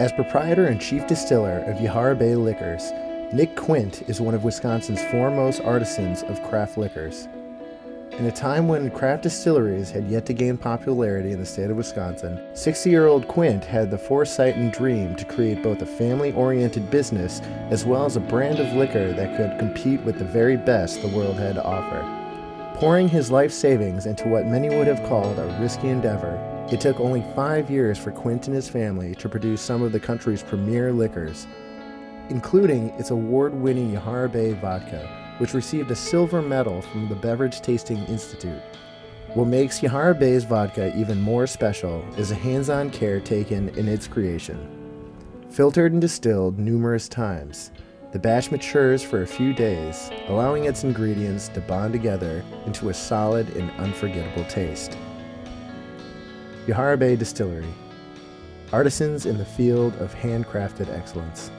As proprietor and chief distiller of Yahara Bay Liquors, Nick Quint is one of Wisconsin's foremost artisans of craft liquors. In a time when craft distilleries had yet to gain popularity in the state of Wisconsin, 60 year old Quint had the foresight and dream to create both a family oriented business as well as a brand of liquor that could compete with the very best the world had to offer. Pouring his life savings into what many would have called a risky endeavor, it took only five years for Quint and his family to produce some of the country's premier liquors, including its award winning Yahara Bay vodka, which received a silver medal from the Beverage Tasting Institute. What makes Yahara Bay's vodka even more special is the hands on care taken in its creation. Filtered and distilled numerous times, the batch matures for a few days, allowing its ingredients to bond together into a solid and unforgettable taste. Yahara Bay Distillery, artisans in the field of handcrafted excellence.